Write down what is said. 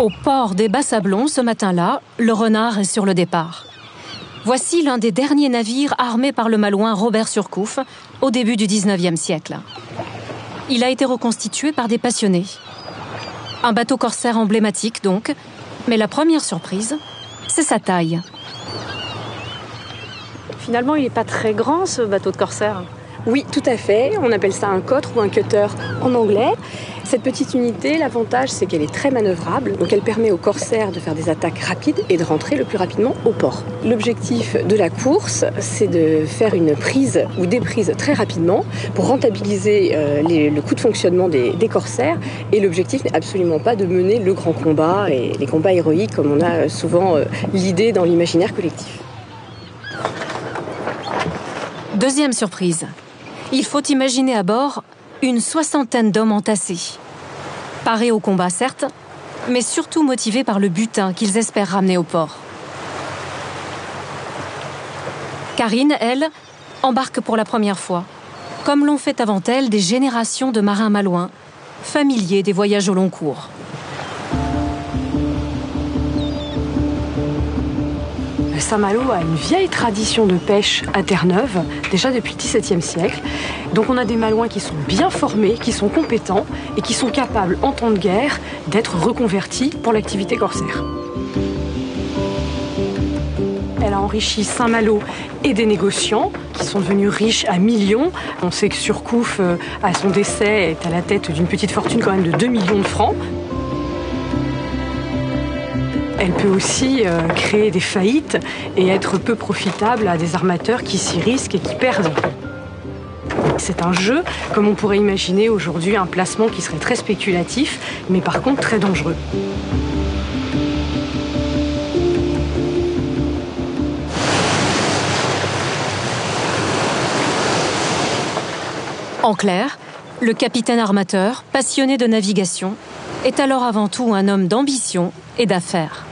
Au port des Bas-Sablons, ce matin-là, le renard est sur le départ. Voici l'un des derniers navires armés par le malouin Robert Surcouf au début du 19e siècle. Il a été reconstitué par des passionnés. Un bateau corsaire emblématique donc, mais la première surprise, c'est sa taille. Finalement, il n'est pas très grand ce bateau de corsaire. Oui, tout à fait. On appelle ça un cotre ou un cutter en anglais. Cette petite unité, l'avantage, c'est qu'elle est très manœuvrable. Donc, elle permet aux corsaires de faire des attaques rapides et de rentrer le plus rapidement au port. L'objectif de la course, c'est de faire une prise ou des prises très rapidement pour rentabiliser euh, le coût de fonctionnement des, corsaires. Et l'objectif n'est absolument pas de mener le grand combat et les combats héroïques comme on a souvent euh, l'idée dans l'imaginaire collectif. Deuxième surprise, il faut imaginer à bord une soixantaine d'hommes entassés. Parés au combat, certes, mais surtout motivés par le butin qu'ils espèrent ramener au port. Karine, elle, embarque pour la première fois, comme l'ont fait avant elle des générations de marins malouins, familiers des voyages au long cours. Saint-Malo a une vieille tradition de pêche à Terre-Neuve, déjà depuis le XVIIe siècle. Donc on a des malouins qui sont bien formés, qui sont compétents et qui sont capables, en temps de guerre, d'être reconvertis pour l'activité corsaire. Elle a enrichi Saint-Malo et des négociants qui sont devenus riches à millions. On sait que Surcouf, euh, à son décès, est à la tête d'une petite fortune quand même de 2 millions de francs. Elle peut aussi euh, créer des faillites et être peu profitable à des armateurs qui s'y risquent et qui perdent. C'est un jeu, comme on pourrait imaginer aujourd'hui un placement qui serait très spéculatif, mais par contre très dangereux. En clair, le capitaine armateur, passionné de navigation, est alors avant tout un homme d'ambition et d'affaires.